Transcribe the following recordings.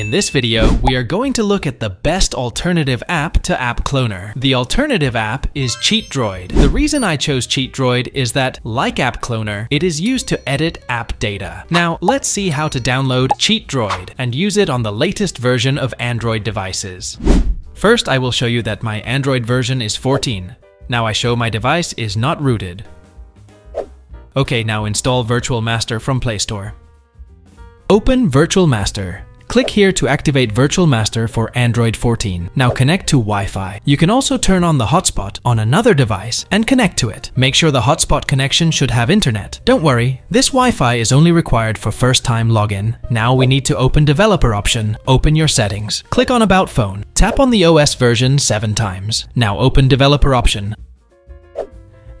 In this video, we are going to look at the best alternative app to App Cloner. The alternative app is CheatDroid. The reason I chose CheatDroid is that, like App Cloner, it is used to edit app data. Now, let's see how to download CheatDroid and use it on the latest version of Android devices. First, I will show you that my Android version is 14. Now I show my device is not rooted. Okay, now install Virtual Master from Play Store. Open Virtual Master. Click here to activate Virtual Master for Android 14. Now connect to Wi-Fi. You can also turn on the hotspot on another device and connect to it. Make sure the hotspot connection should have internet. Don't worry, this Wi-Fi is only required for first-time login. Now we need to open developer option. Open your settings. Click on About Phone. Tap on the OS version 7 times. Now open developer option.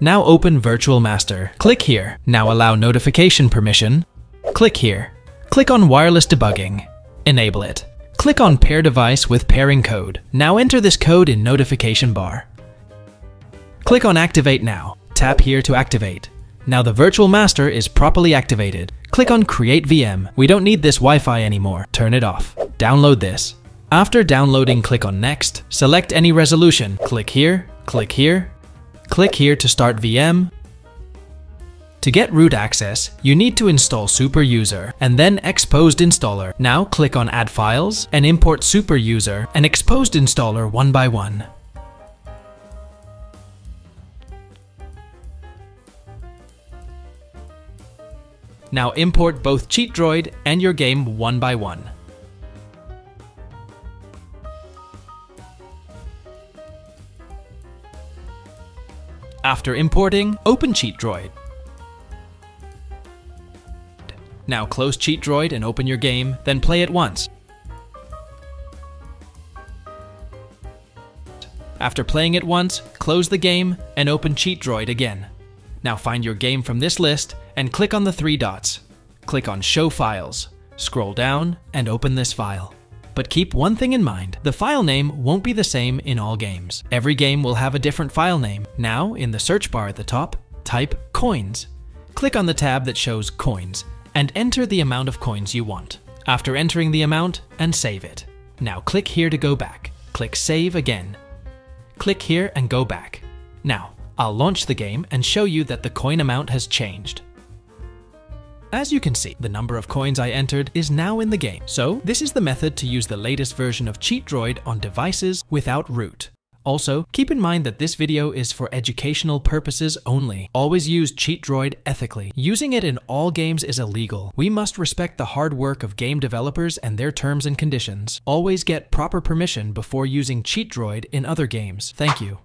Now open Virtual Master. Click here. Now allow notification permission. Click here. Click on Wireless Debugging. Enable it. Click on Pair Device with Pairing Code. Now enter this code in Notification Bar. Click on Activate Now. Tap here to activate. Now the Virtual Master is properly activated. Click on Create VM. We don't need this Wi-Fi anymore. Turn it off. Download this. After downloading, click on Next. Select any resolution. Click here, click here, click here to start VM, to get root access, you need to install SuperUser and then Xposed Installer. Now click on Add Files and import SuperUser and Xposed Installer one by one. Now import both Cheat Droid and your game one by one. After importing, open CheatDroid. Now close Cheat Droid and open your game, then play it once. After playing it once, close the game and open Cheat Droid again. Now find your game from this list and click on the three dots. Click on Show Files, scroll down and open this file. But keep one thing in mind, the file name won't be the same in all games. Every game will have a different file name. Now, in the search bar at the top, type Coins. Click on the tab that shows Coins and enter the amount of coins you want. After entering the amount, and save it. Now click here to go back. Click Save again. Click here and go back. Now, I'll launch the game and show you that the coin amount has changed. As you can see, the number of coins I entered is now in the game. So, this is the method to use the latest version of Cheat Droid on devices without root. Also, keep in mind that this video is for educational purposes only. Always use Cheat Droid ethically. Using it in all games is illegal. We must respect the hard work of game developers and their terms and conditions. Always get proper permission before using Cheat Droid in other games. Thank you.